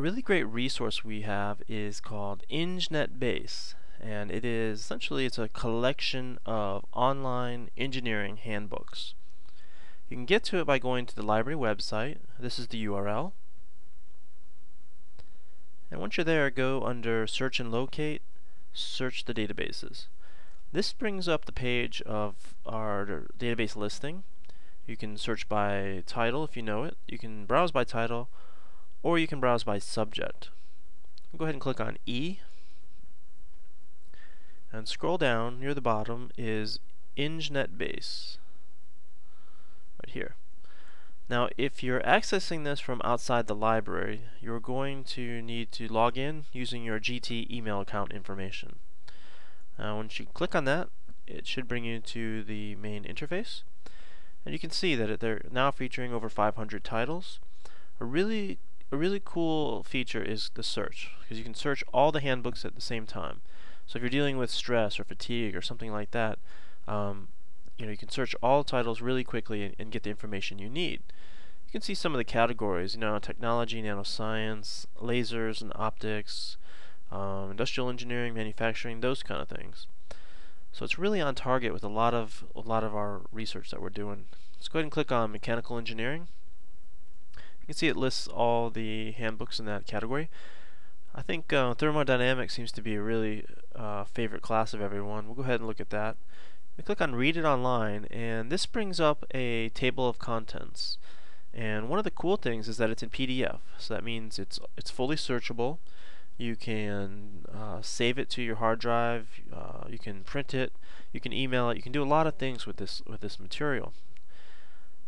a really great resource we have is called ENGnetBASE and it is essentially it's a collection of online engineering handbooks. You can get to it by going to the library website. This is the URL. And once you're there, go under Search and Locate, search the databases. This brings up the page of our database listing. You can search by title if you know it. You can browse by title, or you can browse by subject. Go ahead and click on E. And scroll down near the bottom is ENGnetBASE. Right here. Now, if you're accessing this from outside the library, you're going to need to log in using your GT email account information. Now, once you click on that, it should bring you to the main interface. And you can see that they're now featuring over 500 titles. A really a really cool feature is the search, because you can search all the handbooks at the same time. So if you're dealing with stress or fatigue or something like that, um, you know, you can search all titles really quickly and, and, get the information you need. You can see some of the categories, you know, technology, nanoscience, lasers and optics, um, industrial engineering, manufacturing, those kind of things. So it's really on target with a lot of a lot of our research that we're doing. Let's go ahead and click on mechanical engineering can see it lists all the handbooks in that category. I think uh, thermodynamics seems to be a really uh, favorite class of everyone. We'll go ahead and look at that. We click on Read It Online, and this brings up a table of contents. And one of the cool things is that it's in PDF, so that means it's it's fully searchable. You can uh, save it to your hard drive. Uh, you can print it. You can email it. You can do a lot of things with this with this material.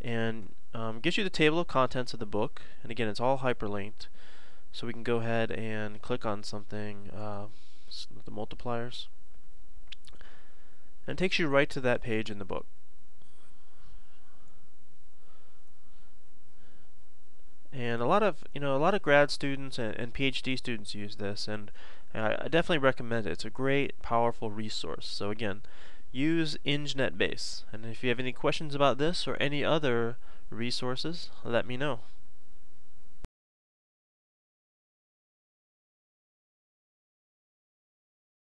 And um, gives you the table of contents of the book, and again, it's all hyperlinked. So we can go ahead and click on something, uh, the multipliers, and it takes you right to that page in the book. And a lot of you know a lot of grad students and, and PhD students use this, and I, I definitely recommend it. It's a great, powerful resource. So again, use ENGnetBASE. And if you have any questions about this or any other resources, let me know.